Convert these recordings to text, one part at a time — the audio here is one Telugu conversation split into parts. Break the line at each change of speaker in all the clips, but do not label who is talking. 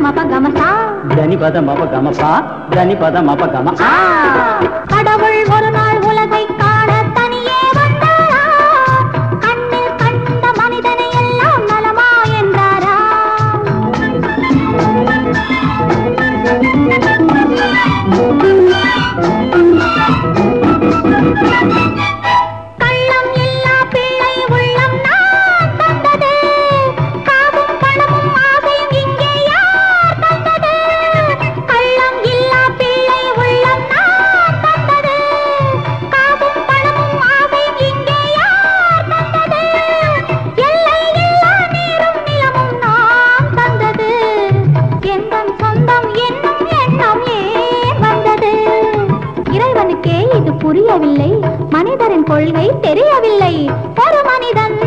మప గమ సా.
గని పద మప గమ సా. గని పద
புரியவில்லை. மனிதரின் கொள்கை தெரியவில்லை. ஒரு மனிதன்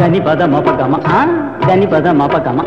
గని పదమపగమ గని పదమపగమ